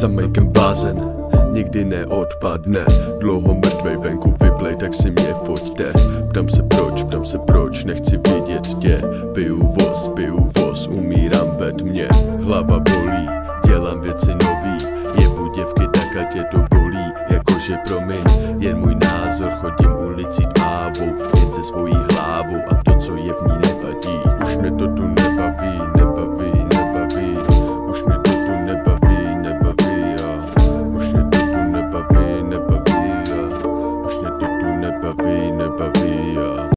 za bazen, nikdy neodpadne. Dlouho mrtvej venku vyplej, tak si mě foťte. Ptám se proč, ptám se proč, nechci vidět tě. Piju voz, piju voz, umírám ve tmě. Hlava bolí, dělám věci nový. Je děvky, tak ať je to bolí. Jakože promiň, jen můj názor Chodím ulicí tmávou, jen se svojí hlavou A to, co je v ní nevadí. Už mě to tu Ravine Bavia